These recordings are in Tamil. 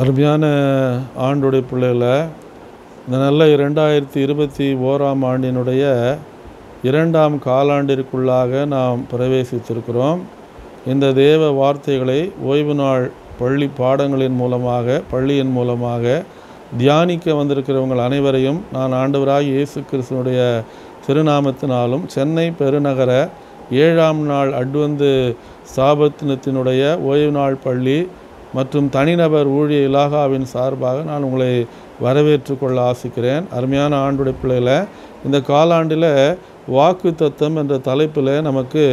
அருமையான ஆண்டுடைய பிள்ளைகளை இந்த நல்ல இரண்டாயிரத்தி இருபத்தி ஓராம் ஆண்டினுடைய இரண்டாம் காலாண்டிற்குள்ளாக நாம் பிரவேசித்திருக்கிறோம். இந்த தேவ வார்த்தைகளை ஓய்வு நாள் பள்ளி பாடங்களின் மூலமாக பள்ளியின் மூலமாக தியானிக்க வந்திருக்கிறவங்கள் அனைவரையும் நான் ஆண்டவராய் இயேசு கிறிஸ்துவனுடைய திருநாமத்தினாலும் சென்னை பெருநகர ஏழாம் நாள் அட்வந்து ஸ்தாபத்தினத்தினுடைய ஓய்வு நாள் பள்ளி மற்றும் தனிநபர் ஊழிய இலாகாவின் சார்பாக நான் உங்களை வரவேற்று கொள்ள ஆசிக்கிறேன். அருமையான ஆண்டுடைய பிள்ளைகளை இந்த காலாண்டில் வாக்கு தத்துவம் என்ற தலைப்பில் நமக்கு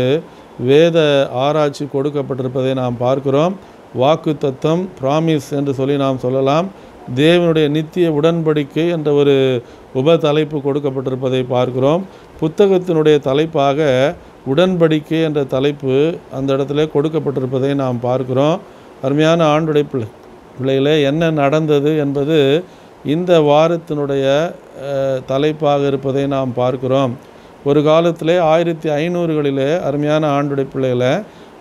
வேத ஆராய்ச்சி கொடுக்கப்பட்டிருப்பதை நாம் பார்க்கிறோம். வாக்கு தத்துவம் ப்ராமிஸ் என்று சொல்லி நாம் சொல்லலாம். தேவனுடைய நித்திய உடன்படிக்கை என்ற ஒரு உப தலைப்பு கொடுக்கப்பட்டிருப்பதை பார்க்கிறோம். புத்தகத்தினுடைய தலைப்பாக உடன்படிக்கை என்ற தலைப்பு அந்த இடத்துல கொடுக்கப்பட்டிருப்பதை நாம் பார்க்கிறோம். அருமையான ஆண்டுடைய பிள்ளை. பிள்ளைகளே என்ன நடந்தது என்பது இந்த வாரத்தினுடைய தலைப்பாக இருப்பதை நாம் பார்க்கிறோம். ஒரு காலத்திலே ஆயிரத்தி ஐநூறுகளிலே அருமையான ஆண்டுடைய பிள்ளைகளை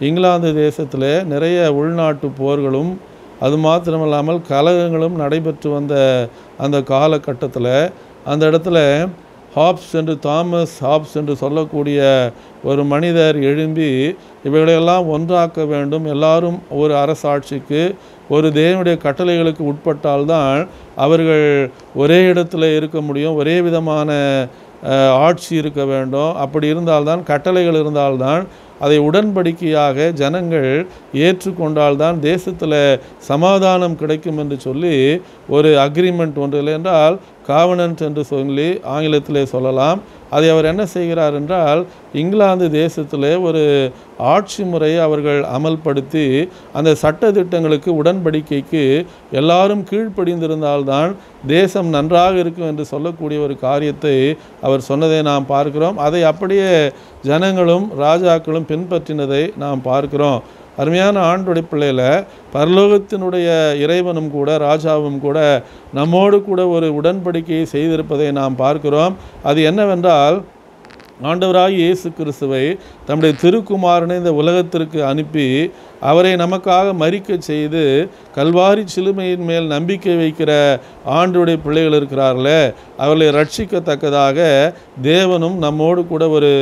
இங்கிலாந்து தேசத்தில் நிறைய உள்நாட்டு போர்களும் அது மாத்திரமல்லாமல் கலகங்களும் நடைபெற்று வந்த அந்த காலகட்டத்தில் அந்த இடத்துல ஹாப்ஸ் என்று தாமஸ் ஹாப்ஸ் என்று சொல்லக்கூடிய ஒரு மனிதர் எழும்பி இவைகளையெல்லாம் ஒன்றாக்க வேண்டும். எல்லாரும் ஒரு அரசாட்சிக்கு ஒரு தேவனுடைய கட்டளைகளுக்கு உட்பட்டால்தான் அவர்கள் ஒரே இடத்துல இருக்க முடியும். ஒரே விதமான ஆட்சி இருக்க வேண்டும். அப்படி இருந்தால்தான் கட்டளைகள் இருந்தால்தான் அதை உடன்படிக்கையாக ஜனங்கள் ஏற்றுக்கொண்டால்தான் தேசத்தில் சமாதானம் கிடைக்கும் என்று சொல்லி ஒரு அக்ரிமெண்ட் ஒன்று இல்லை என்றால் காவனன்ட் என்று சொல்லி ஆங்கிலத்திலே சொல்லலாம். அதை அவர் என்ன செய்கிறார் என்றால் இங்கிலாந்து தேசத்திலே ஒரு ஆட்சி முறையை அவர்கள் அமல்படுத்தி அந்த சட்ட திட்டங்களுக்கு உடன்படிக்கைக்கு எல்லாரும் கீழ்ப்படிந்திருந்தால்தான் தேசம் நன்றாக இருக்கும் என்று சொல்லக்கூடிய ஒரு காரியத்தை அவர் சொன்னதை நாம் பார்க்கிறோம். அதை அப்படியே ஜனங்களும் ராஜாக்களும் பின்பற்றினதை நாம் பார்க்கிறோம். அருமையான ஆண்டுடைய பிள்ளையில் பரலோகத்தினுடைய இறைவனும் கூட ராஜாவும் கூட நம்மோடு கூட ஒரு உடன்படிக்கையை செய்திருப்பதை நாம் பார்க்கிறோம். அது என்னவென்றால் ஆண்டவராக இயேசு கிறிஸ்துவை தம்முடைய திருக்குமாரனை இந்த உலகத்திற்கு அனுப்பி அவரை நமக்காக மறிக்க செய்து கல்வாரி சிலுமையின் மேல் நம்பிக்கை வைக்கிற ஆண்டுடைய பிள்ளைகள் இருக்கிறார்களே அவர்களை ரட்சிக்கத்தக்கதாக தேவனும் நம்மோடு கூட ஒரு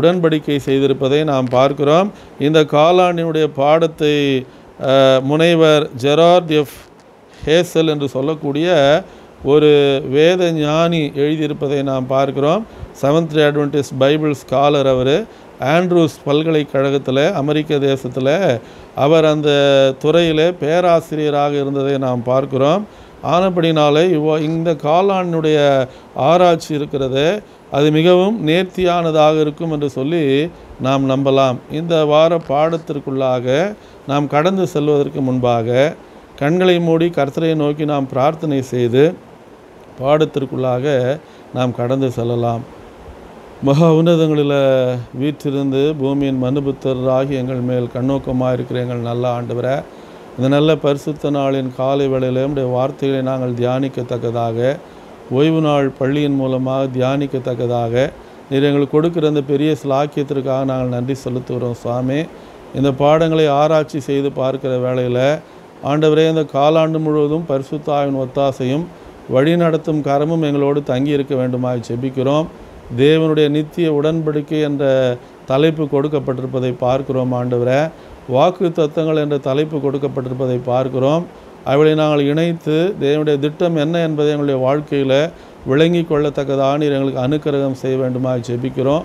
உடன்படிக்கை செய்திருப்பதை நாம் பார்க்கிறோம். இந்த காலாண்டினுடைய பாடத்தை முனைவர் ஜெரார்ட் எஃப். ஹேசல் என்று சொல்லக்கூடிய ஒரு வேத ஞானி எழுதியிருப்பதை நாம் பார்க்கிறோம். செவன்த் அட்வென்டிஸ்ட் பைபிள் ஸ்காலர் அவர். ஆண்ட்ரூஸ் பல்கலைக்கழகத்தில் அமெரிக்க தேசத்தில் அவர் அந்த துறையில் பேராசிரியராக இருந்ததை நாம் பார்க்கிறோம். ஆனப்படினாலே இவ்வ இந்த காலானுடைய ஆராய்ச்சி இருக்கிறது. அது மிகவும் நேர்த்தியானதாக இருக்கும் என்று சொல்லி நாம் நம்பலாம். இந்த வார பாடத்திற்குள்ளாக நாம் கடந்து செல்வதற்கு முன்பாக கண்களை மூடி கர்த்தரை நோக்கி நாம் பிரார்த்தனை செய்து பாடத்திற்குள்ளாக நாம் கடந்து செல்லலாம். மகா உன்னதங்களில் வீற்றிருந்து பூமியின் மனுபுத்தர் ஆகி எங்கள் மேல் கண்ணோக்கமாக இருக்கிற எங்கள் நல்ல ஆண்டவரை இந்த நல்ல பரிசுத்த நாளின் காலை வேளையில் நம்முடைய வார்த்தைகளை நாங்கள் தியானிக்கத்தக்கதாக ஓய்வு நாள் பள்ளியின் மூலமாக தியானிக்கத்தக்கதாக நீர் எங்களுக்கு கொடுக்கிற அந்த பெரிய ஸ்லாக்கியத்திற்காக நாங்கள் நன்றி செலுத்துகிறோம் சுவாமி. இந்த பாடங்களை ஆராய்ச்சி செய்து பார்க்கிற வேளையில் ஆண்டவரே இந்த காலாண்டு முழுவதும் பரிசுத்தாவின் ஒத்தாசையும் வழிநடத்தும் கரமும் எங்களோடு தங்கி இருக்க வேண்டுமாய் செபிக்கிறோம். தேவனுடைய நித்திய உடன்படிக்கை என்ற தலைப்பு கொடுக்கப்பட்டிருப்பதை பார்க்கிறோம் ஆண்டவரே. வாக்கு தத்தங்கள் என்ற தலைப்பு கொடுக்கப்பட்டிருப்பதை பார்க்கிறோம். அவளை நாங்கள் இணைத்து தேவனுடைய திட்டம் என்ன என்பதை எங்களுடைய வாழ்க்கையில் விளங்கி கொள்ளத்தக்கத நீர் எங்களுக்கு அனுக்கிரகம் செய்ய வேண்டுமாய் ஜெபிக்கிறோம்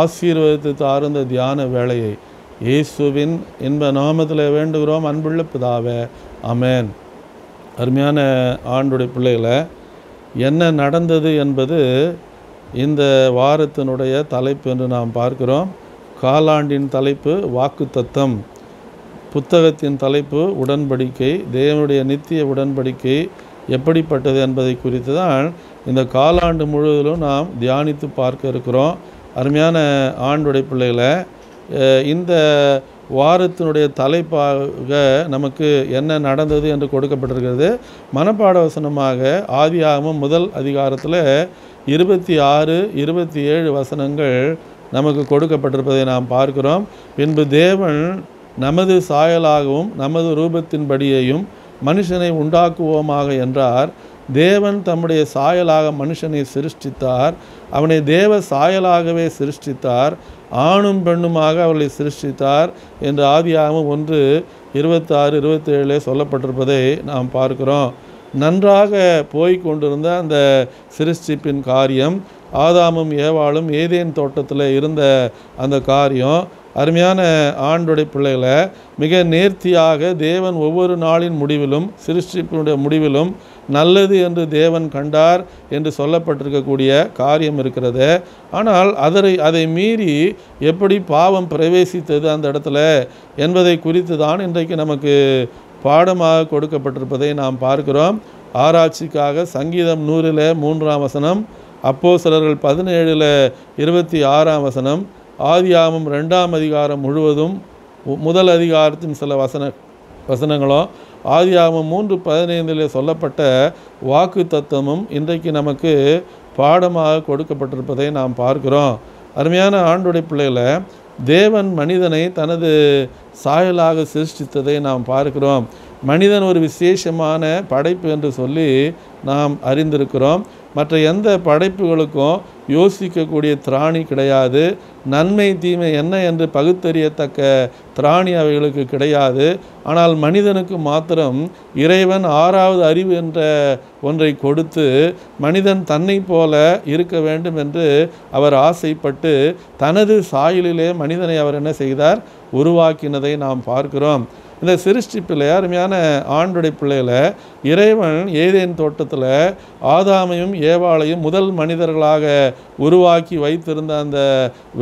ஆசீர்வதித்து தார்ந்த தியான வேலையை இயேசுவின் இன்ப நாமத்தில் வேண்டுகிறோம். அன்புள்ள பிதாவே அமேன் அருமையான ஆண்டுடைய பிள்ளைகளை என்ன நடந்தது என்பது இந்த வாரத்தினுடைய தலைப்பு என்று நாம் பார்க்கிறோம். காலாண்டின் தலைப்பு வாக்குத்தத்தம். புத்தகத்தின் தலைப்பு உடன்படிக்கை தேவனுடைய நித்திய உடன்படிக்கை எப்படிப்பட்டது என்பதை குறித்து தான் இந்த காலாண்டு முழுவதிலும் நாம் தியானித்து பார்க்க இருக்கிறோம். அருமையான ஆண்டுடைய பிள்ளைகளை இந்த வாரத்தினுடைய தலைப்பாக நமக்கு என்ன நடந்தது என்று கொடுக்கப்பட்டிருக்கிறது. மனப்பாட வசனமாக ஆதியாகமம் முதல் அதிகாரத்தில் இருபத்தி ஆறு இருபத்தி ஏழு வசனங்கள் நமக்கு கொடுக்கப்பட்டிருப்பதை நாம் பார்க்கிறோம். பின்பு தேவன் நமது சாயலாகவும் நமது ரூபத்தின்படியையும் மனுஷனை உண்டாக்குவோமாக என்றார். தேவன் தம்முடைய சாயலாக மனுஷனை சிருஷ்டித்தார். அவனை தேவ சாயலாகவே சிருஷ்டித்தார். ஆணும் பெண்ணுமாக அவர்களை சிருஷ்டித்தார் என்று ஆதியாகமம் ஒன்று இருபத்தாறு இருபத்தேழில் சொல்லப்பட்டிருப்பதை நாம் பார்க்கிறோம். நன்றாக போய் கொண்டிருந்த அந்த சிருஷ்டிப்பின் காரியம் ஆதாமும் ஏவாளும் ஏதேன் தோட்டத்தில் இருந்த அந்த காரியம். அருமையான ஆண்டுடைய பிள்ளைகளை மிக நேர்த்தியாக தேவன் ஒவ்வொரு நாளின் முடிவிலும் சிருஷ்டிப்பினுடைய முடிவிலும் நல்லது என்று தேவன் கண்டார் என்று சொல்லப்பட்டிருக்கக்கூடிய காரியம் இருக்கிறது. ஆனால் அதை அதை மீறி எப்படி பாவம் பிரவேசித்தது அந்த இடத்துல என்பதை குறித்து தான் இன்றைக்கு நமக்கு பாடமாக கொடுக்கப்பட்டிருப்பதை நாம் பார்க்கிறோம். ஆராய்ச்சிக்காக சங்கீதம் நூறில் மூன்றாம் வசனம் அப்போ சிலர்கள் பதினேழில் இருபத்தி ஆறாம் வசனம் ஆதியாமம் ரெண்டாம் அதிகாரம் முழுவதும் முதல் அதிகாரத்தின் சில வசன வசனங்களும் ஆதியாகமம் மூன்று பதினைந்தில் சொல்லப்பட்ட வாக்கு தத்துவமும் இன்றைக்கு நமக்கு பாடமாக கொடுக்கப்பட்டிருப்பதை நாம் பார்க்கிறோம். அருமையான ஆண்டுடைய பிள்ளைகளை தேவன் மனிதனை தனது சாயலாக சிருஷ்டித்ததை நாம் பார்க்கிறோம். மனிதன் ஒரு விசேஷமான படைப்பு என்று சொல்லி நாம் அறிந்திருக்கிறோம். மற்ற எந்த படைப்புகளுக்கும் யோசிக்கக்கூடிய திராணி கிடையாது. நன்மை தீமை என்ன என்று பகுத்தறியத்தக்க திராணி அவைகளுக்கு கிடையாது. ஆனால் மனிதனுக்கு மாத்திரம் இறைவன் ஆறாவது அறிவு என்ற ஒன்றை கொடுத்து மனிதன் தன்னை போல இருக்க வேண்டும் என்று அவர் ஆசைப்பட்டு தனது சாயலிலே மனிதனை அவர் என்ன செய்தார்? உருவாக்கினதை நாம் பார்க்கிறோம். இந்த சிருஷ்டிப்பில் அருமையான ஆண்டுடைய பிள்ளையில் இறைவன் ஏதேன் தோட்டத்தில் ஆதாமையும் ஏவாளையும் முதல் மனிதர்களாக உருவாக்கி வைத்திருந்த அந்த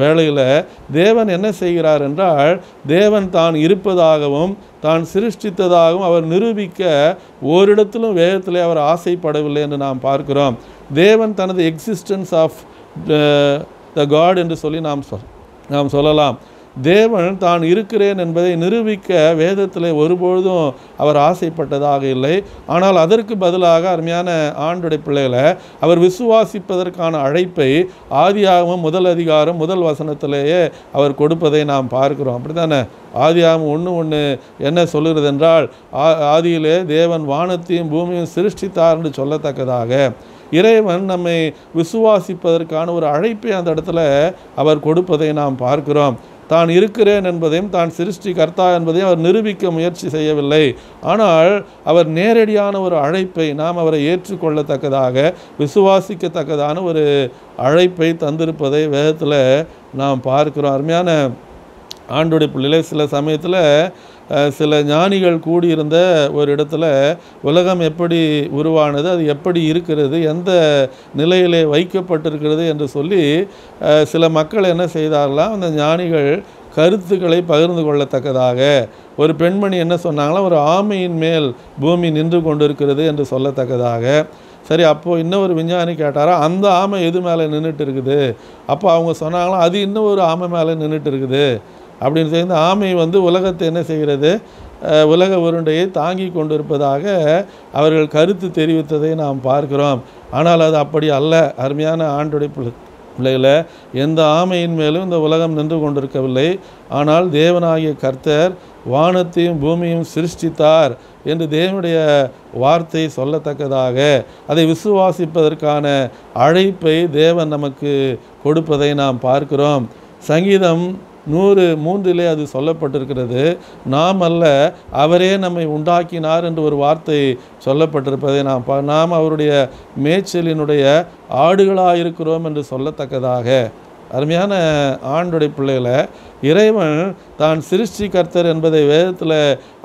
வேளையில் தேவன் என்ன செய்கிறார் என்றால் தேவன் தான் இருப்பதாகவும் தான் சிருஷ்டித்ததாகவும் அவர் நிரூபிக்க ஓரிடத்திலும் வேகத்திலே அவர் ஆசைப்படவில்லை என்று நாம் பார்க்கிறோம். தேவன் தனது எக்ஸிஸ்டன்ஸ் ஆஃப் த காட் என்று சொல்லி நாம் சொல் நாம் சொல்லலாம். தேவன் தான் இருக்கிறேன் என்பதை நிரூபிக்க வேதத்தில் ஒருபொழுதும் அவர் ஆசைப்பட்டதாக இல்லை. ஆனால் அதற்கு பதிலாக அருமையான ஆண்டுடைய பிள்ளைகளை அவர் விசுவாசிப்பதற்கான அழைப்பை ஆதியாகவும் முதல் அதிகாரம் முதல் வசனத்திலேயே அவர் கொடுப்பதை நாம் பார்க்கிறோம். அப்படித்தானே? ஆதியாகம் ஒன்று ஒன்று என்ன சொல்லுகிறது என்றால் ஆ- ஆதியிலே தேவன் வானத்தையும் பூமியும் சிருஷ்டித்தார் என்று சொல்லத்தக்கதாக. இறைவன் நம்மை விசுவாசிப்பதற்கான ஒரு அழைப்பை அந்த இடத்துல அவர் கொடுப்பதை நாம் பார்க்கிறோம். தான் இருக்கிறேன் என்பதையும் தான் சிருஷ்டி கர்த்தா என்பதையும் அவர் நிரூபிக்க முயற்சி செய்யவில்லை. ஆனால் அவர் நேரடியான ஒரு அழைப்பை நாம் அவரை ஏற்றுக்கொள்ளத்தக்கதாக விசுவாசிக்கத்தக்கதான ஒரு அழைப்பை தந்திருப்பதை வேதத்தில் நாம் பார்க்கிறோம். அருமையான ஆண்டுடைய பிள்ளைகளை சில சமயத்தில் சில ஞானிகள் கூடியிருந்த ஒரு இடத்துல உலகம் எப்படி உருவானது அது எப்படி இருக்கிறது எந்த நிலையிலே வைக்கப்பட்டிருக்கிறது என்று சொல்லி சில மக்கள் என்ன செய்தார்களாம் அந்த ஞானிகள் கருத்துக்களை பகிர்ந்து கொள்ளத்தக்கதாக. ஒரு பெண்மணி என்ன சொன்னாங்களா ஒரு ஆமையின் மேல் பூமி நின்று கொண்டிருக்கிறது என்று சொல்லத்தக்கதாக. சரி அப்போது இன்னொரு விஞ்ஞானி கேட்டாரா அந்த ஆமை எது மேலே நின்றுட்டு இருக்குது? அப்போ அவங்க சொன்னாங்களாம் அது இன்னும் ஒரு ஆமை மேலே நின்றுட்டு இருக்குது. அப்படின்னு சொல்லி ஆமை வந்து உலகத்தை என்ன செய்கிறது? உலக உருண்டையை தாங்கி கொண்டிருப்பதாக அவர்கள் கருத்து தெரிவித்ததை நாம் பார்க்கிறோம். ஆனால் அது அப்படி அல்ல. அருமையான ஆண்டுடைய பிள்ளை பிள்ளைகளை எந்த ஆமையின் மேலும் இந்த உலகம் நின்று கொண்டிருக்கவில்லை. ஆனால் தேவனாகிய கர்த்தர் வானத்தையும் பூமியும் சிருஷ்டித்தார் என்று தேவனுடைய வார்த்தை சொல்லத்தக்கதாக. அதை விசுவாசிப்பதற்கான அழைப்பை தேவன் நமக்கு கொடுப்பதை நாம் பார்க்கிறோம். சங்கீதம் நூறு மூன்றிலே அது சொல்லப்பட்டிருக்கிறது. நாம் அல்ல அவரே நம்மை உண்டாக்கினார் என்று ஒரு வார்த்தை சொல்லப்பட்டிருப்பதை நாம் நாம் அவருடைய மேய்ச்சலினுடைய ஆடுகளாக இருக்கிறோம் என்று சொல்லத்தக்கதாக. அருமையான ஆண்டுடைய பிள்ளைகளை இறைவன் தான் சிருஷ்டி கர்த்தர் என்பதை வேதத்தில்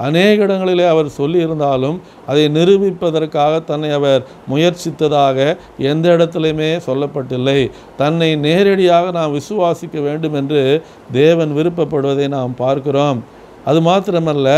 அநேக இடங்களிலே அவர் சொல்லியிருந்தாலும் அதை நிரூபிப்பதற்காக தன்னை அவர் முயற்சித்ததாக எந்த இடத்துலையுமே சொல்லப்பட்டில்லை. தன்னை நேரடியாக நாம் விசுவாசிக்க வேண்டும் என்று தேவன் விருப்பப்படுவதை நாம் பார்க்கிறோம். அது மாத்திரமல்ல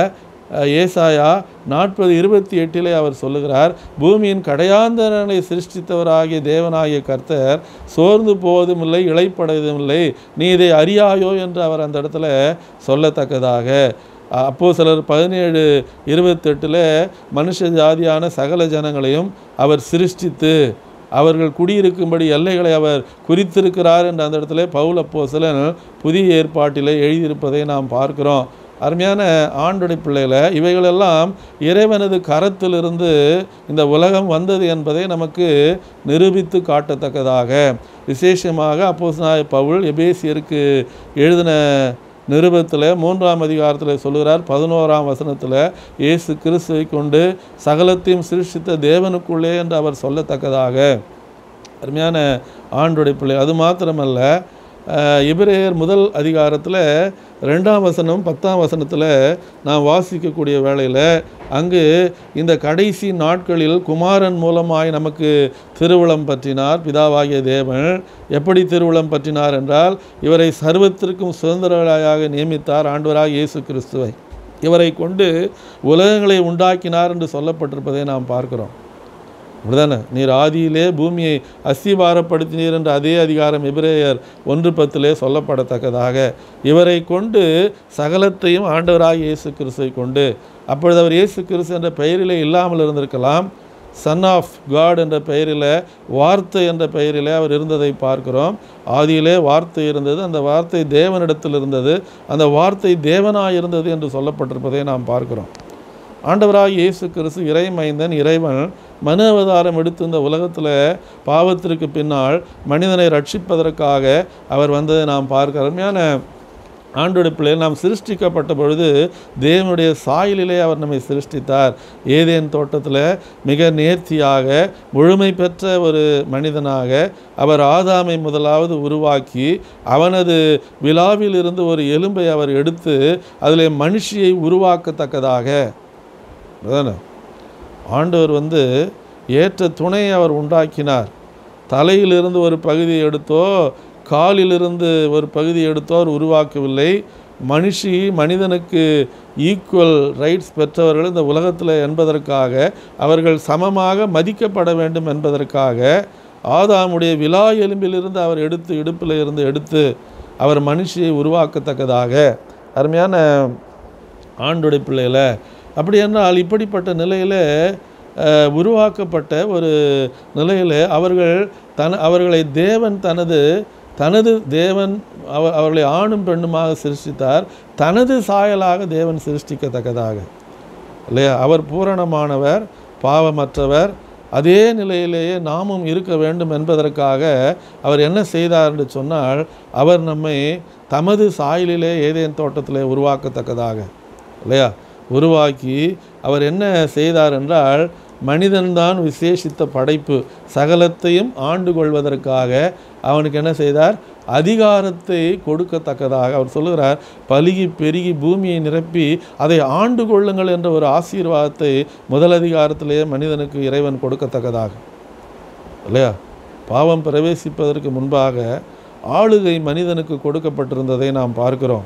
ஏசாயா நாற்பது இருபத்தி எட்டிலே அவர் சொல்லுகிறார் பூமியின் கடையாந்தரனை சிருஷ்டித்தவராகிய தேவனாகிய கர்த்தர் சோர்ந்து போவதும் இல்லை இழைப்படைவதும் இல்லை நீ இதை அறியாயோ? என்று அவர் அந்த இடத்துல சொல்லத்தக்கதாக. அப்போ சிலர் பதினேழு இருபத்தெட்டில் மனுஷ ஜாதியான சகல ஜனங்களையும் அவர் சிருஷ்டித்து அவர்கள் குடியிருக்கும்படி எல்லைகளை அவர் குறித்திருக்கிறார் என்ற அந்த இடத்துல பவுல் அப்போஸ்தலன் புதிய ஏற்பாட்டிலே எழுதியிருப்பதை நாம் பார்க்கிறோம். அருமையான ஆண்டுடைய பிள்ளைகளை இவைகளெல்லாம் இறைவனது கரத்திலிருந்து இந்த உலகம் வந்தது என்பதை நமக்கு நிரூபித்து காட்டத்தக்கதாக. விசேஷமாக அப்போஸ்தலனாகிய பவுல் எபேசியருக்கு எழுதின நிருபத்தில் மூன்றாம் அதிகாரத்தில் சொல்லுகிறார். பதினோராம் வசனத்தில் இயேசு கிறிஸ்துவை கொண்டு சகலத்தையும் சிருஷ்டித்த தேவனுக்குள்ளே என்று அவர் சொல்லத்தக்கதாக. அருமையான ஆண்டுடைய பிள்ளை. அது மாத்திரமல்ல எபிரேயர் முதல் அதிகாரத்தில் ரெண்டாம் வசனம் பத்தாம் வசனத்தில் நான் வாசிக்கக்கூடிய வேளையில் அங்கு இந்த கடைசி நாட்களில் குமாரன் மூலமாய் நமக்கு திருவுளம் பற்றினார் பிதாவாகிய தேவன். எப்படி திருவுளம் பற்றினார் என்றால் இவரை சர்வத்திற்கும் சுதந்திரராக நியமித்தார் ஆண்டவராக இயேசு கிறிஸ்துவை. இவரை கொண்டு உலகங்களை உண்டாக்கினார் என்று சொல்லப்பட்டிருப்பதை நாம் பார்க்கிறோம். அப்படிதானே? நீர் ஆதியிலே பூமியை அஸ்திபாரப்படுத்தினீர் என்ற அதே அதிகாரம் எபிரேயர் ஒன்று பத்திலே சொல்லப்படத்தக்கதாக. இவரை கொண்டு சகலத்தையும் ஆண்டவராக இயேசு கிறிஸ்துவை கொண்டு அப்பொழுது அவர் இயேசு கிறிஸ்து என்ற பெயரிலே இல்லாமல் இருந்திருக்கலாம். சன் ஆஃப் காட் என்ற பெயரில் வார்த்தை என்ற பெயரில் அவர் இருந்ததை பார்க்கிறோம். ஆதியிலே வார்த்தை இருந்தது அந்த வார்த்தை தேவனிடத்தில் இருந்தது அந்த வார்த்தை தேவனாய் இருந்தது என்று சொல்லப்பட்டிருப்பதை நாம் பார்க்கிறோம். ஆண்டவராக இயேசு கிறிஸ்து இறைமைந்தன் இறைவன் மனு அவதாரம் எடுத்து இந்த உலகத்தில் பாவத்திற்கு பின்னால் மனிதனை ரட்சிப்பதற்காக அவர் வந்ததை நாம் பார்க்க அருமையான ஆண்டோடைய பிள்ளைகள் நாம் சிருஷ்டிக்கப்பட்ட பொழுது தேவனுடைய சாயலிலே அவர் நம்மை சிருஷ்டித்தார். ஏதேன் தோட்டத்தில் மிக நேர்த்தியாக முழுமை பெற்ற ஒரு மனிதனாக அவர் ஆதாமை முதலாவது உருவாக்கி அவனது விழாவில் இருந்து ஒரு எலும்பை அவர் எடுத்து அதில் மனுஷியை உருவாக்கத்தக்கதாக. அதானே? ஆண்டவர் வந்து ஏற்ற துணையை அவர் உண்டாக்கினார். தலையிலிருந்து ஒரு பகுதியை எடுத்தோ காலிலிருந்து ஒரு பகுதியை எடுத்தோ அவர் உருவாக்கவில்லை. மனுஷி மனிதனுக்கு ஈக்குவல் ரைட்ஸ் பெற்றவர்கள் இந்த உலகத்தில் என்பதற்காக அவர்கள் சமமாக மதிக்கப்பட வேண்டும் என்பதற்காக ஆதாமுடைய விழா எலும்பிலிருந்து அவர் எடுத்து இடுப்பில் இருந்து எடுத்து அவர் மனுஷியை உருவாக்கத்தக்கதாக. அருமையான ஆண்டுடைய பிள்ளைகளை அப்படி என்றால் இப்படிப்பட்ட நிலையில் உருவாக்கப்பட்ட ஒரு நிலையில் அவர்கள் தன் அவர்களை தேவன் தனது தனது தேவன் அவ அவர்களை ஆணும் பெண்ணுமாக சிருஷ்டித்தார். தனது சாயலாக தேவன் சிருஷ்டிக்கத்தக்கதாக. இல்லையா? அவர் பூரணமானவர் பாவமற்றவர். அதே நிலையிலேயே நாமும் இருக்க வேண்டும் என்பதற்காக அவர் என்ன செய்தார் என்று சொன்னால் அவர் நம்மை தமது சாயலிலே ஏதேன் தோட்டத்திலே உருவாக்கத்தக்கதாக. இல்லையா? உருவாக்கி அவர் என்ன செய்தார் என்றால் மனிதன்தான் விசேஷித்த படைப்பு சகலத்தையும் ஆண்டு கொள்வதற்காக அவனுக்கு என்ன செய்தார்? அதிகாரத்தை கொடுக்கத்தக்கதாக அவர் சொல்லுகிறார். பலுகி பெருகி பூமியை நிரப்பி அதை ஆண்டு கொள்ளுங்கள் என்ற ஒரு ஆசீர்வாதத்தை முதல் அதிகாரத்திலேயே மனிதனுக்கு இறைவன் கொடுக்கத்தக்கதாக. இல்லையா? பாவம் பிரவேசிப்பதற்கு முன்பாக ஆளுகை மனிதனுக்கு கொடுக்கப்பட்டிருந்ததை நாம் பார்க்கிறோம்.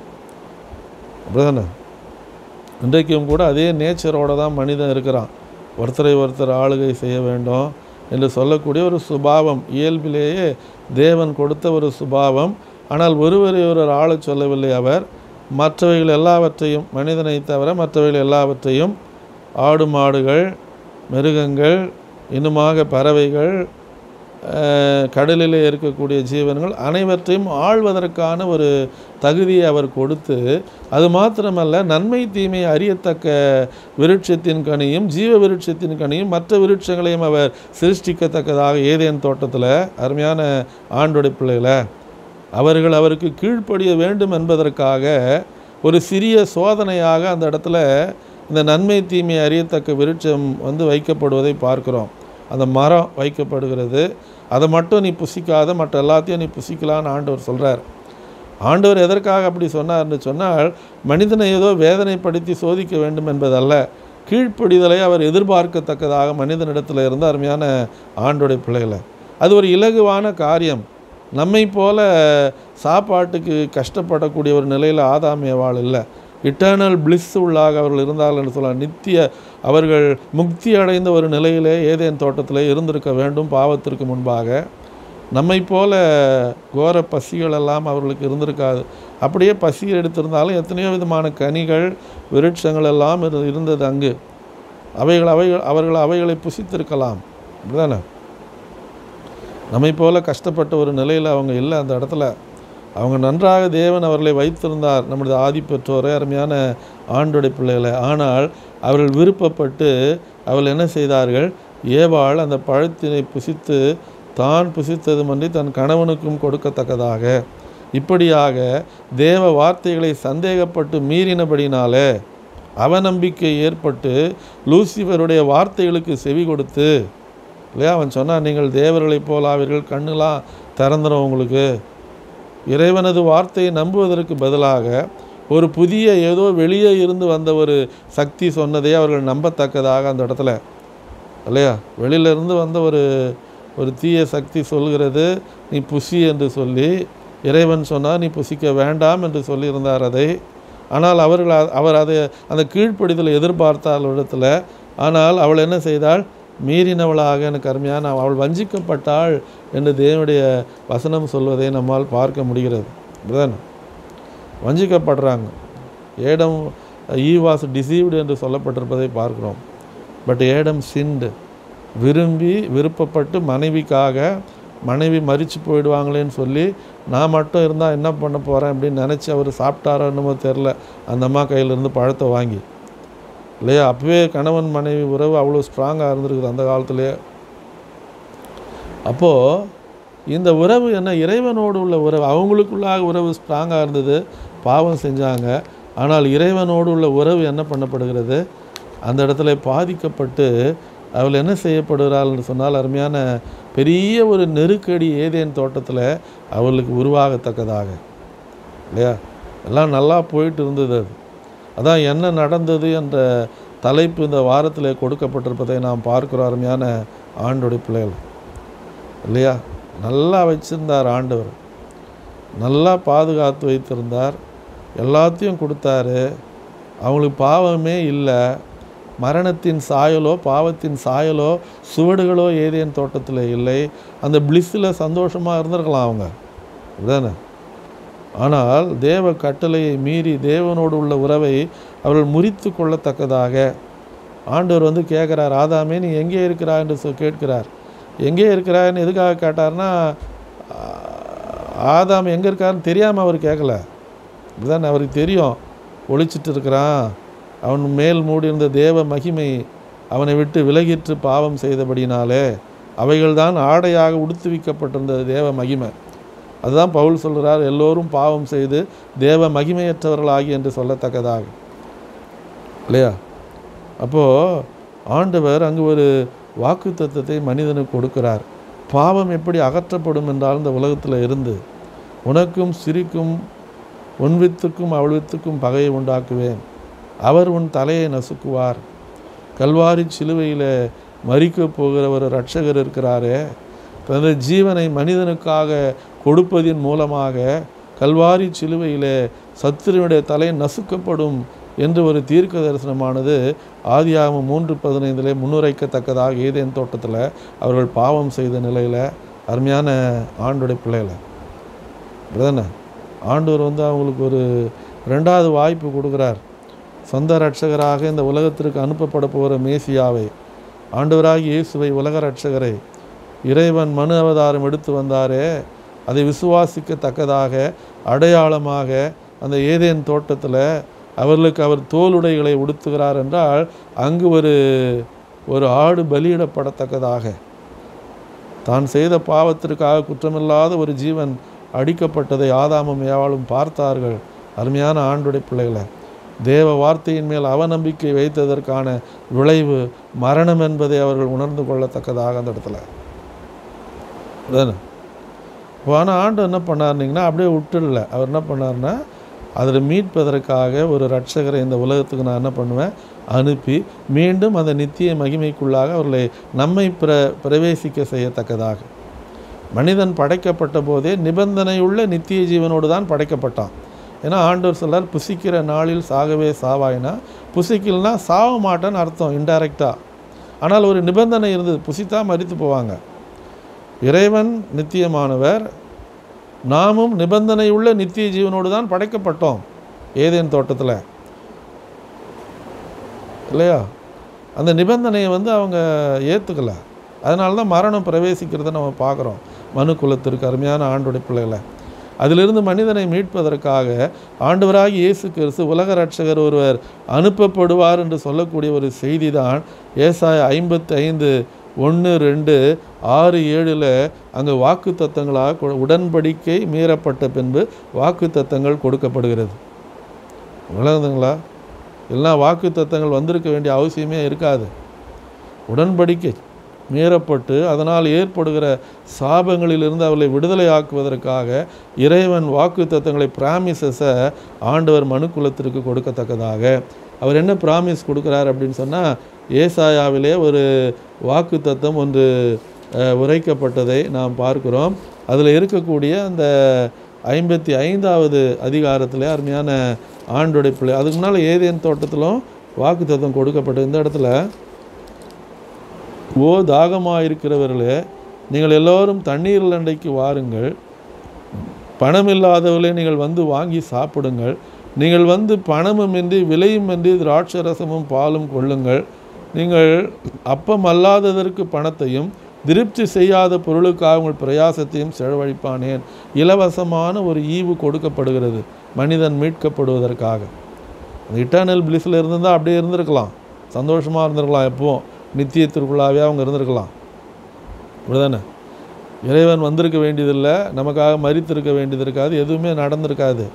அப்படிதானே? இன்றைக்கும் கூட அதே நேச்சரோட தான் மனிதன் இருக்கிறான். ஒருத்தரை ஒருத்தர் ஆளுகை செய்ய வேண்டும் என்று சொல்லக்கூடிய ஒரு சுபாவம். இயல்பிலேயே தேவன் கொடுத்த ஒரு சுபாவம். ஆனால் ஒருவரை ஒருவர் ஆளச் சொல்லவில்லை அவர். மற்றவைகள் எல்லாவற்றையும் மனிதனை தவிர மற்றவைகள் எல்லாவற்றையும் ஆடு மாடுகள் மிருகங்கள் இன்னுமாக பறவைகள் கடலிலே இருக்கக்கூடிய ஜீவன்கள் அனைவற்றையும் ஆழ்வதற்கான ஒரு தகுதியை அவர் கொடுத்து அது மாத்திரமல்ல நன்மை தீமை அறியத்தக்க விருட்சத்தின் கனியும் ஜீவ விருட்சத்தின் கனியும் மற்ற விருட்சங்களையும் அவர் சிருஷ்டிக்கத்தக்கதாக ஏதேன் தோட்டத்தில் அருமையான ஆண்டோடைய பிள்ளைகளை அவர்கள் அவருக்கு கீழ்ப்படிய வேண்டும் என்பதற்காக ஒரு சிறிய சோதனையாக அந்த இடத்துல இந்த நன்மை தீமை அறியத்தக்க விருட்சம் வந்து வைக்கப்படுவதை பார்க்கிறோம். அந்த மரம் வைக்கப்படுகிறது. அதை மட்டும் நீ புசிக்காத மற்ற எல்லாத்தையும் நீ புசிக்கலான்னு ஆண்டவர் சொல்கிறார் ஆண்டவர் எதற்காக அப்படி சொன்னார்னு சொன்னால் மனிதனை ஏதோ வேதனைப்படுத்தி சோதிக்க வேண்டும் என்பதல்ல. கீழ்ப்படிதலை அவர் எதிர்பார்க்கத்தக்கதாக மனிதனிடத்தில் இருந்த அருமையான ஆண்டோடைய பிள்ளைகளை. அது ஒரு இலகுவான காரியம். நம்மை போல சாப்பாட்டுக்கு கஷ்டப்படக்கூடிய ஒரு நிலையில் ஆதாமியவாள் இல்லை. இட்டர்னல் பிளிஸ் உள்ளாக அவர்கள் இருந்தார்கள் என்று சொல்லலாம் நித்திய அவர்கள் முக்தி அடைந்த ஒரு நிலையிலே ஏதேன் தோட்டத்தில் இருந்திருக்க வேண்டும் பாவத்திற்கு முன்பாக. நம்மை போல கோர பசிகள் எல்லாம் அவர்களுக்கு இருந்திருக்காது. அப்படியே பசி எடுத்திருந்தாலும் எத்தனையோ விதமான கனிகள் விருட்சங்கள் எல்லாம் இரு- இருந்தது அங்கு. அவைகள் அவைகள் அவர்கள் அவைகளை புசித்திருக்கலாம். அப்படிதானே? நம்மை போல கஷ்டப்பட்ட ஒரு நிலையில் அவங்க இல்லை அந்த இடத்துல. அவங்க நன்றாக தேவன் அவர்களை வைத்திருந்தார். நம்முடைய ஆதி பெற்றோரை அருமையான ஆண்டுடைய பிள்ளைகளை ஆனால் அவர்கள் விருப்பப்பட்டு அவள் என்ன செய்தார்கள்? ஏவாள் அந்த பழத்தினை புசித்து தான் புசித்ததுமன்றி தன் கணவனுக்கும் கொடுக்கத்தக்கதாக. இப்படியாக தேவ வார்த்தைகளை சந்தேகப்பட்டு மீறினபடினாலே அவநம்பிக்கை ஏற்பட்டு லூசிஃபருடைய வார்த்தைகளுக்கு செவி கொடுத்து இல்லையா? அவன் சொன்னான் நீங்கள் தேவர்களைப் போலாவீர்கள் கண்ணுலாம் திறந்துடும் உங்களுக்கு. இறைவனது வார்த்தையை நம்புவதற்கு பதிலாக ஒரு புதிய ஏதோ வெளியே இருந்து வந்த ஒரு சக்தி சொன்னதையே அவர்கள் நம்பத்தக்கதாக அந்த இடத்துல. இல்லையா? வெளியிலிருந்து வந்த ஒரு ஒரு தீய சக்தி சொல்கிறது நீ புசி என்று சொல்லி இறைவன் சொன்னால் நீ புசிக்க வேண்டாம் என்று சொல்லியிருந்தார் அதை. ஆனால் அவர்கள் அவர் அதை அந்த கீழ்ப்படிதலை எதிர்பார்த்தாள் இடத்துல ஆனால் அவள் என்ன செய்தாள்? மீறினவளாக எனக்கு அருமையான அவள் வஞ்சிக்கப்பட்டாள் என்று தேவனுடைய வசனம் சொல்வதை நம்மால் பார்க்க முடிகிறது. அப்படிதானே வஞ்சிக்கப்படுறாங்க. ஏடம் ஈ வாஸ் டிசீவ்டு என்று சொல்லப்பட்டிருப்பதை பார்க்கிறோம். பட் ஏடம் சிண்டு விரும்பி விருப்பப்பட்டு மனைவிக்காக மனைவி மறித்து போயிடுவாங்களேன்னு சொல்லி நான் மட்டும் இருந்தால் என்ன பண்ண போகிறேன் அப்படின்னு நினச்சி அவர் சாப்பிட்டாரோ என்னமோ தெரில அந்த அம்மா கையிலேருந்து பழத்தை வாங்கி. இல்லையா? அப்போவே கணவன் மனைவி உறவு அவ்வளோ ஸ்ட்ராங்காக இருந்திருக்குது அந்த காலத்துலேயே. அப்போது இந்த உறவு என்ன? இறைவனோடு உள்ள உறவு அவங்களுக்குள்ளாக உறவு ஸ்ட்ராங்காக இருந்தது. பாவம் செஞ்சாங்க. ஆனால் இறைவனோடு உள்ள உறவு என்ன பண்ணப்படுகிறது? அந்த இடத்துல பாதிக்கப்பட்டு அவள் என்ன செய்யப்படுகிறாள்னு சொன்னால் அருமையான பெரிய ஒரு நெருக்கடி ஏதேன் தோட்டத்தில் அவளுக்கு உருவாகத்தக்கதாக. இல்லையா? எல்லாம் நல்லா போயிட்டு இருந்தது அது. அதான் என்ன நடந்தது என்ற தலைப்பு இந்த வாரத்தில் கொடுக்கப்பட்டிருப்பதை நாம் பார்க்கிறோம் அருமையான ஆண்டுடைய பிள்ளைகள். இல்லையா? நல்லா வச்சிருந்தார் ஆண்டவர். நல்லா பாதுகாத்து வைத்திருந்தார். எல்லாத்தையும் கொடுத்தாரு. அவங்களுக்கு பாவமே இல்லை. மரணத்தின் சாயலோ பாவத்தின் சாயலோ சுவடுகளோ ஏதேன் தோட்டத்தில் இல்லை. அந்த பிளிஸில் சந்தோஷமாக இருந்திருக்கலாம் அவங்க. இதுதானே ஆனால் தேவ கட்டளையை மீறி தேவனோடு உள்ள உறவை அவர்கள் முறித்து கொள்ளத்தக்கதாக. ஆண்டவர் வந்து கேட்குறார் ஆதாமே நீ எங்கே இருக்கிறா? என்று சொ கேட்கிறார். எங்கே இருக்கிறான்னு எதுக்காக கேட்டார்னா ஆதாம் எங்கே இருக்காருன்னு தெரியாமல் அவர் கேட்கல. இதுதான் அவருக்கு தெரியும். ஒழிச்சிட்டு இருக்கிறான். அவன் மேல் மூடியிருந்த தேவ மகிமை அவனை விட்டு விலகிற்று பாவம் செய்தபடினாலே அவைகள்தான் ஆடையாக உடுத்துவிக்கப்பட்டிருந்த தேவ மகிமை. அதுதான் பவுல் சொல்கிறார் எல்லோரும் பாவம் செய்து தேவ மகிமையற்றவர்களாகி என்று சொல்லத்தக்கதாக. இல்லையா? அப்போது ஆண்டவர் அங்கு ஒரு வாக்கு தத்துவத்தை மனிதனுக்கு கொடுக்கிறார். பாவம் எப்படி அகற்றப்படும் என்றால் இந்த உலகத்தில் இருந்து உனக்கும் சிரிக்கும் உன் வித்துக்கும் அவள் வித்துக்கும் பகையை உண்டாக்குவேன். அவர் உன் தலையை நசுக்குவார். கல்வாரி சிலுவையில் மறிக்க போகிற ஒரு ரட்சகர் இருக்கிறாரே. தனது ஜீவனை மனிதனுக்காக கொடுப்பதின் மூலமாக கல்வாரி சிலுவையில் சத்துருவினுடைய தலை நசுக்கப்படும் என்று ஒரு தீர்க்க தரிசனமானது ஆதியாகமம் மூன்று பதினைந்திலே முன்னுரைக்கத்தக்கதாக ஏதேன் தோட்டத்தில் அவர்கள் பாவம் செய்த நிலையில் அருமையான ஆண்டுடைய பிள்ளைகளை. அப்படிதானே ஆண்டவர் வந்து அவங்களுக்கு ஒரு ரெண்டாவது வாய்ப்பு கொடுக்குறார். சொந்த ரட்சகராக இந்த உலகத்திற்கு அனுப்பப்பட போகிற மேசியாவை ஆண்டவராகி இயேசுவை உலக ரட்சகரை இறைவன் மனு அவதாரம் எடுத்து வந்தாரே அதை விசுவாசிக்கத்தக்கதாக அடையாளமாக அந்த ஏதேன் தோட்டத்தில் அவர்களுக்கு அவர் தோலுடைகளை உடுத்துகிறார் என்றால் அங்கு ஒரு ஒரு ஆடு பலியிடப்படத்தக்கதாக. தான் செய்த பாவத்திற்காக குற்றமில்லாத ஒரு ஜீவன் அடிக்கப்பட்டதை ஆதாமும் ஏவாளும் பார்த்தார்கள். அருமையான ஆண்டுடைய பிள்ளைகளை தேவ வார்த்தையின் மேல் அவநம்பிக்கை வைத்ததற்கான விளைவு மரணம் என்பதை அவர்கள் உணர்ந்து கொள்ளத்தக்கதாக அந்த இடத்துல. அதானே? ஆனால் ஆண்டு என்ன பண்ணாருனீங்கன்னா அப்படியே விட்டுடல. அவர் என்ன பண்ணாருன்னா அதில் மீட்பதற்காக ஒரு ரட்சகரை இந்த உலகத்துக்கு நான் என்ன பண்ணுவேன்? அனுப்பி மீண்டும் அந்த நித்திய மகிமைக்குள்ளாக அவர்களை நம்மை பிர பிரவேசிக்க செய்யத்தக்கதாக. மனிதன் படைக்கப்பட்ட போதே நிபந்தனையுள்ள நித்திய ஜீவனோடு தான் படைக்கப்பட்டான். ஏன்னா ஆண்டவர் சிலர் புசிக்கிற நாளில் சாகவே சாவாயினா புசிக்கலனா சாவ மாட்டேன்னு அர்த்தம் இன்டைரக்டாக ஆனால் ஒரு நிபந்தனை இருந்தது புசித்தா மறித்து போவாங்க. இறைவன் நித்தியமானவர் நாமும் நிபந்தனையுள்ள நித்திய ஜீவனோடு தான் படைக்கப்பட்டோம் ஏதேன் தோட்டத்தில். இல்லையா? அந்த நிபந்தனையை வந்து அவங்க ஏற்றுக்கலை அதனால தான் மரணம் பிரவேசிக்கிறத நம்ம பார்க்குறோம். மனு குலத்திற்கு அருமையான ஆண்டுடைய பிள்ளைகளை. அதிலிருந்து மனிதனை மீட்பதற்காக ஆண்டவராகி இயேசு கிறிஸ்து உலக ரட்சகர் ஒருவர் அனுப்பப்படுவார் என்று சொல்லக்கூடிய ஒரு செய்தி தான் ஏசாய ஐம்பத்தி ஐந்து ஒன்று ரெண்டு ஆறு ஏழில் அங்கே வாக்கு தத்தங்களாக உடன்படிக்கை மீறப்பட்ட பின்பு வாக்கு தத்தங்கள் கொடுக்கப்படுகிறது. விளங்குதுங்களா எல்லாம் வாக்கு தத்தங்கள் வந்திருக்க வேண்டிய அவசியமே இருக்காது. உடன்படிக்கை. மீறப்பட்டு அதனால் ஏற்படுகிற சாபங்களிலிருந்து அவர்களை விடுதலை ஆக்குவதற்காக இறைவன் வாக்கு தத்துவங்களை பிராமிசஸை ஆண்டவர் மனுக்குலத்திற்கு கொடுக்கத்தக்கதாக. அவர் என்ன பிராமிஸ் கொடுக்குறார் அப்படின்னு சொன்னால் ஏசாயாவிலே ஒரு வாக்கு தத்துவம் ஒன்று உரைக்கப்பட்டதை நாம் பார்க்கிறோம். அதில் இருக்கக்கூடிய அந்த ஐம்பத்தி ஐந்தாவது அதிகாரத்தில் அருமையான ஆண்டுடைய பிள்ளை அதுக்கு முன்னால் ஏதேன் தோட்டத்திலும் வாக்கு தத்துவம் கொடுக்கப்பட்டு இந்த இடத்துல ஓ தாகமாயிருக்கிறவர்களே நீங்கள் எல்லோரும் தண்ணீர் அண்டைக்கு வாருங்கள். பணம் இல்லாதவர்களே நீங்கள் வந்து வாங்கி சாப்பிடுங்கள். நீங்கள் வந்து பணமுமின்றி விலையுமின்றி திராட்சரசமும் பாலும் கொள்ளுங்கள். நீங்கள் அப்பம் அல்லாததற்கு பணத்தையும் திருப்தி செய்யாத பொருளுக்காக உங்கள் பிரயாசத்தையும் செலவழிப்பானேன். இலவசமான ஒரு ஈவு கொடுக்கப்படுகிறது மனிதன் மீட்கப்படுவதற்காக. இட்டர்னல் பிளிஸில் இருந்திருந்தால் அப்படியே இருந்திருக்கலாம். சந்தோஷமாக இருந்திருக்கலாம் எப்போவும். நித்தியத்திற்குள்ளாவே அவங்க இருந்திருக்கலாம். இப்படிதானே இறைவன் வந்திருக்க வேண்டியதில்லை நமக்காக மறித்திருக்க வேண்டியது இருக்காது எதுவுமே நடந்திருக்காது.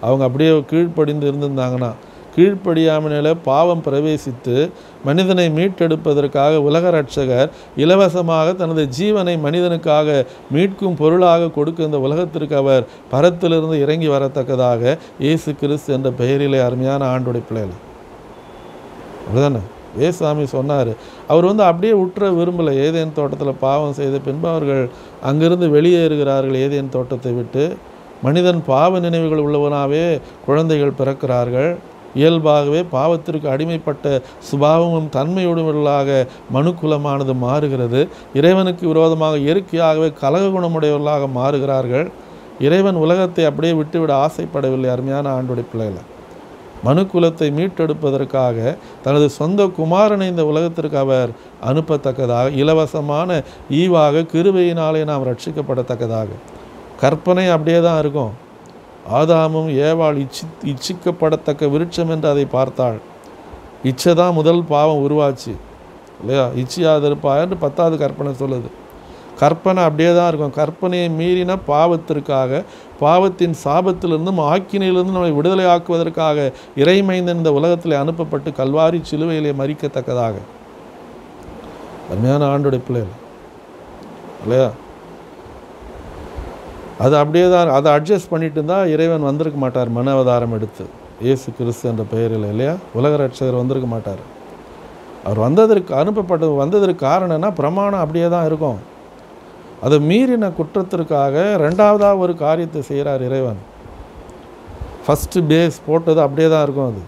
அவங்க அப்படியே கீழ்ப்படிந்து இருந்திருந்தாங்கன்னா கீழ்ப்படியாமனில பாவம் பிரவேசித்து மனிதனை மீட்டெடுப்பதற்காக உலக ரட்சகர் இலவசமாக தனது ஜீவனை மனிதனுக்காக மீட்கும் பொருளாக கொடுக்க இந்த உலகத்திற்கு அவர் பரத்திலிருந்து இறங்கி வரத்தக்கதாக இயேசு கிறிஸ்து என்ற பெயரிலே அருமையான ஆண்டுடைய பிள்ளைகள். அப்படிதானே? வேசாமி சொன்னார் அவர் வந்து அப்படியே உற்ற விரும்பலை. ஏதேன் தோட்டத்தில் பாவம் செய்த பின்பு அவர்கள் அங்கிருந்து வெளியேறுகிறார்கள் ஏதேன் தோட்டத்தை விட்டு மனிதன் பாவ நினைவுகள் உள்ளவனாகவே குழந்தைகள் பிறக்கிறார்கள். இயல்பாகவே பாவத்திற்கு அடிமைப்பட்ட சுபாவமும் தன்மையுடையவர்களாக மனுக்குலமானது மாறுகிறது. இறைவனுக்கு விரோதமாக இயற்கையாகவே கலக குணமுடையவர்களாக மாறுகிறார்கள். இறைவன் உலகத்தை அப்படியே விட்டுவிட ஆசைப்படவில்லை. அருமையான ஆண்டுடைய பிள்ளைகளை. மனுக்குலத்தை மீட்டெடுப்பதற்காக தனது சொந்த குமாரனை இந்த உலகத்திற்கு அவர் அனுப்பத்தக்கதாக இலவசமான ஈவாக கிருபையினாலே நாம் ரட்சிக்கப்படத்தக்கதாக. கற்பனை அப்படியே தான் இருக்கும். ஆதாமும் ஏவாள் இச்சி இச்சிக்கப்படத்தக்க விருட்சம் என்று அதை பார்த்தாள். இச்சை தான் முதல் பாவம் உருவாச்சு. இல்லையா? இச்சியாதிருப்பா என்று பத்தாவது கற்பனை சொல்லுது. கற்பனை அப்படியே தான் இருக்கும். கற்பனையை மீறின பாவத்திற்காக பாவத்தின் சாபத்திலிருந்தும் ஆக்கினையிலிருந்து நம்மை விடுதலை ஆக்குவதற்காக இறைமைந்தன் இந்த உலகத்தில் அனுப்பப்பட்டு கல்வாரி சிலுவையிலே மறிக்கத்தக்கதாக. அருமையான ஆண்டுடைய பிள்ளைகள். இல்லையா? அது அப்படியே தான் அதை அட்ஜஸ்ட் பண்ணிட்டு இருந்தால் இறைவன் வந்திருக்க மாட்டார். மன அவதாரம் எடுத்து. இயேசு கிறிஸ்து என்ற பெயரில் இல்லையா? உலக ரட்சகர் வந்திருக்க மாட்டார். அவர் வந்ததற்கு அனுப்பப்பட்டது வந்ததற்கு காரணம்னா பிரமாணம் அப்படியே தான் இருக்கும். அது மீறின குற்றத்திற்காக ரெண்டாவதாக ஒரு காரியத்தை செய்கிறார் இறைவன். ஃபஸ்ட்டு பேஸ் போட்டது அப்படியே தான் இருக்கும் அது.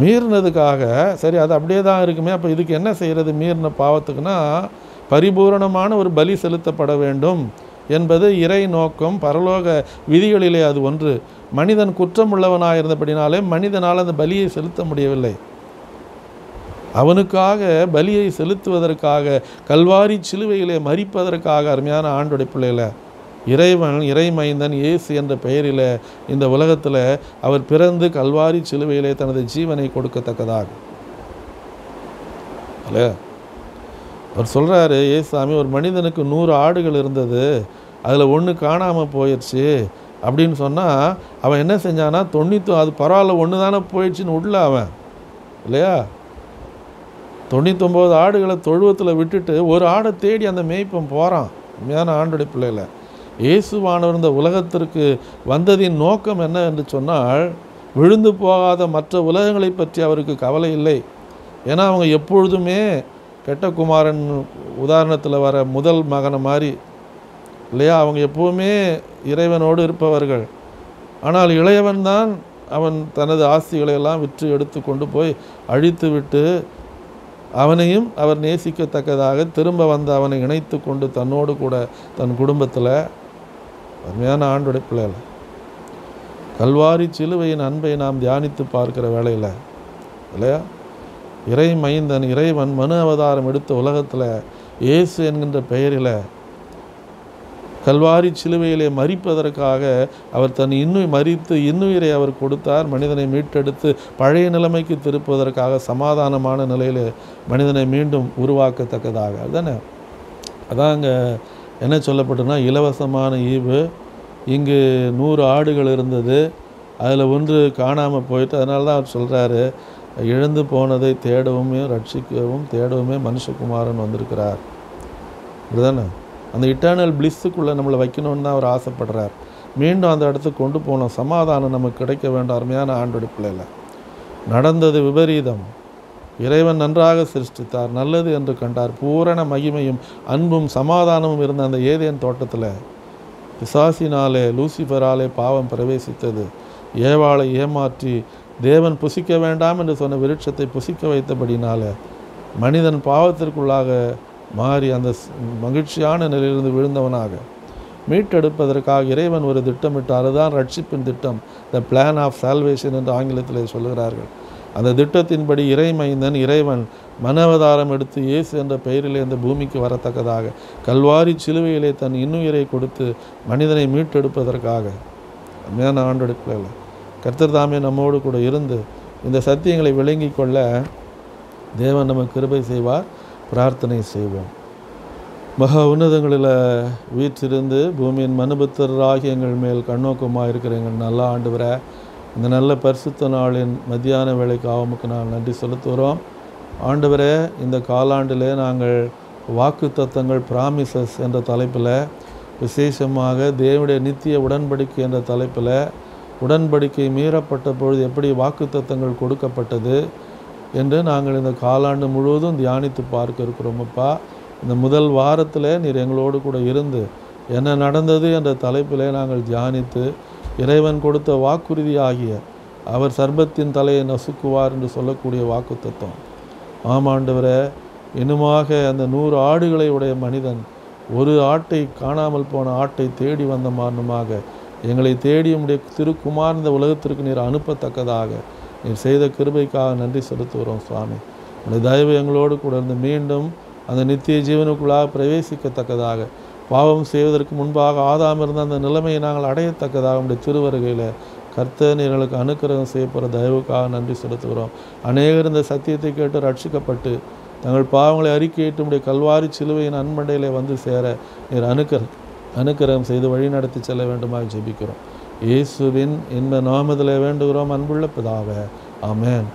மீறினதுக்காக சரி அது அப்படியே தான் இருக்குமே அப்போ இதுக்கு என்ன செய்கிறது மீறின பாவத்துக்குன்னா பரிபூரணமான ஒரு பலி செலுத்தப்பட வேண்டும் என்பது இறை நோக்கம் பரலோக விதிகளிலே அது ஒன்று. மனிதன் குற்றம் உள்ளவனாக இருந்தபடினாலே மனிதனால் அந்த பலியை செலுத்த முடியவில்லை. அவனுக்காக பலியை செலுத்துவதற்காக கல்வாரி சிலுவையிலே மறிப்பதற்காக அருமையான ஆண்டுடைய பிள்ளைகளை இறைவன் இறைமைந்தன் இயேசு என்ற பெயரில் இந்த உலகத்தில் அவர் பிறந்து கல்வாரி சிலுவையிலே தனது ஜீவனை கொடுக்கத்தக்கதாக. அல்ல அவர் சொல்கிறாரு ஏசாமி ஒரு மனிதனுக்கு நூறு ஆடுகள் இருந்தது அதில் ஒன்று காணாமல் போயிடுச்சு அப்படின்னு சொன்னால் அவன் என்ன செஞ்சானா தொண்ணூற்றி அது பரவாயில்ல ஒன்று தானே போயிடுச்சுன்னு உள்ள அவன். இல்லையா? தொண்ணூத்தொம்பது ஆடுகளை தொழுவத்தில் விட்டுட்டு ஒரு ஆடை தேடி அந்த மேய்ப்பம் போகிறான் உண்மையான ஆண்டுடைய பிள்ளைகளை இயேசுவானவர் இந்த உலகத்திற்கு வந்ததின் நோக்கம் என்ன என்று சொன்னால் விழுந்து போகாத மற்ற உலகங்களை பற்றி அவருக்கு கவலை இல்லை. ஏன்னா அவங்க எப்பொழுதுமே கெட்ட குமாரன் உதாரணத்தில் வர முதல் மகனை மாதிரி இல்லையா? அவங்க எப்போவுமே இறைவனோடு இருப்பவர்கள். ஆனால் இளையவன் தான் அவன் தனது ஆஸ்திகளை எல்லாம் விற்று எடுத்து கொண்டு போய் அழித்து விட்டு அவனையும் அவர் நேசிக்கத்தக்கதாக திரும்ப வந்து அவனை இணைத்து கொண்டு தன்னோடு கூட தன் குடும்பத்தில் அருமையான ஆண்டுடைய பிள்ளைகள். கல்வாரி சிலுவையின் அன்பை நாம் தியானித்து பார்க்கிற வேலையில் இல்லையா? இறை மைந்தன் இறைவன் மனு அவதாரம் எடுத்த உலகத்தில் இயேசு என்கின்ற பெயரில் கல்வாரி சிலுவையிலே மறிப்பதற்காக அவர் தன் இன்னும் மறித்து இன்னுயிரை அவர் கொடுத்தார். மனிதனை மீட்டெடுத்து பழைய நிலைமைக்கு திருப்புவதற்காக சமாதானமான நிலையில் மனிதனை மீண்டும் உருவாக்கத்தக்கதாக. அதுதானே? அதாங்க என்ன சொல்லப்பட்டுன்னா இலவசமான ஈவு. இங்கு நூறு ஆடுகள் இருந்தது. அதில் ஒன்று காணாமல் போயிட்டு அதனால தான் அவர் சொல்கிறாரு இழந்து போனதை தேடவுமே ரட்சிக்கவும் தேடவுமே மனுஷகுமாரன் வந்திருக்கிறார். அப்படிதானே? அந்த இட்டர்னல் பிளிஸ்ஸுக்குள்ளே நம்மளை வைக்கணும்னு தான் அவர் ஆசைப்படுறார். மீண்டும் அந்த இடத்துக்கு கொண்டு போகணும். சமாதானம் நமக்கு கிடைக்க வேண்டாம். அருமையான பிள்ளைல நடந்தது விபரீதம். இறைவன் நன்றாக சிருஷ்டித்தார். நல்லது என்று கண்டார். பூரண மகிமையும் அன்பும் சமாதானமும் இருந்த அந்த ஏதேன் தோட்டத்தில் பிசாசினாலே லூசிஃபராலே பாவம் பிரவேசித்தது. ஏவாளை ஏமாற்றி தேவன் புசிக்க வேண்டாம் என்று சொன்ன விருட்சத்தை புசிக்க வைத்தபடினால மனிதன் பாவத்திற்குள்ளாக மாறி அந்த மகிழ்ச்சியான நிலையிலிருந்து விழுந்தவனாக. மீட்டெடுப்பதற்காக இறைவன் ஒரு திட்டமிட்டார் அதுதான் ரட்சிப்பின் திட்டம் த பிளான் ஆஃப் சால்வேஷன் என்று ஆங்கிலத்தில் சொல்கிறார்கள் அந்த திட்டத்தின்படி இறைமைந்தன் இறைவன் மனவதாரம் எடுத்து இயேசு என்ற பெயரிலே இந்த பூமிக்கு வரத்தக்கதாக கல்வாரி சிலுவையிலே தன் இன்னுயிரை கொடுத்து மனிதனை மீட்டெடுப்பதற்காக. மேன ஆண்டெடுக்கல கர்த்தர் தாமே நம்மோடு கூட இருந்து இந்த சத்தியங்களை விளங்கிக் கொள்ள தேவன் நமக்கு கிருபை செய்வார். பிரார்த்தனை செய்வோம். மகா உன்னதங்களில் வீற்றிருந்து பூமியின் மனுபத்தராகி எங்கள் மேல் கண்ணோக்கமாக இருக்கிற எங்கள் நல்ல ஆண்டவரை இந்த நல்ல பரிசுத்த நாளின் மத்தியான வேலைக்கு ஆவமுக்கு நாங்கள் நன்றி செலுத்துகிறோம். ஆண்டவரே இந்த காலாண்டிலே நாங்கள் வாக்கு தத்தங்கள் பிராமிசஸ் என்ற தலைப்பில் விசேஷமாக தேவனுடைய நித்திய உடன்படிக்கை என்ற தலைப்பில் உடன்படிக்கை மீறப்பட்ட பொழுது எப்படி வாக்கு தத்தங்கள் கொடுக்கப்பட்டது என்று நாங்கள் இந்த காலாண்டு முழுவதும் தியானித்து பார்க்க இருக்கிறோமப்பா இந்த முதல் வாரத்தில் நீர் எங்களோடு கூட இருந்து என்ன நடந்தது என்ற தலைப்பிலே நாங்கள் தியானித்து இறைவன் கொடுத்த வாக்குறுதி ஆகிய அவர் சர்பத்தின் தலையை நசுக்குவார் என்று சொல்லக்கூடிய வாக்குத்தத்தம். ஆமாண்டவரே இன்னுமாக அந்த நூறு ஆடுகளை உடைய மனிதன் ஒரு ஆட்டை காணாமல் போன ஆட்டை தேடி வந்த மாரணமாக எங்களை தேடி உடைய திருக்குமார் இந்த உலகத்திற்கு நீர் அனுப்பத்தக்கதாக நீர் செய்த கிருபைக்காக நன்றி செலுத்துகிறோம் சுவாமி. உடைய தயவு எங்களோடு கூட இருந்து மீண்டும் அந்த நித்திய ஜீவனுக்குள்ளாக பிரவேசிக்கத்தக்கதாக பாவம் செய்வதற்கு முன்பாக ஆதாம் இருந்த அந்த நிலைமையை நாங்கள் அடையத்தக்கதாக உடைய திருவருகையில் கர்த்தன் எங்களுக்கு அனுக்கிரகம் செய்யப்படுற தயவுக்காக நன்றி செலுத்துகிறோம். அநேகர் இந்த சத்தியத்தை கேட்டு ரட்சிக்கப்பட்டு தங்கள் பாவங்களை அறிக்கையிட்டு உடைய கல்வாரி சிலுவையின் அன்மண்டையிலே வந்து சேர நீர் அனுக்கிர அனுக்கிரகம் செய்து வழி நடத்தி செல்ல வேண்டுமாக ஜெபிக்கிறோம். இயேசுவின் இன்ப நாமதில் வேண்டுகிறோம் அன்புள்ள பிதாவே. ஆமென்.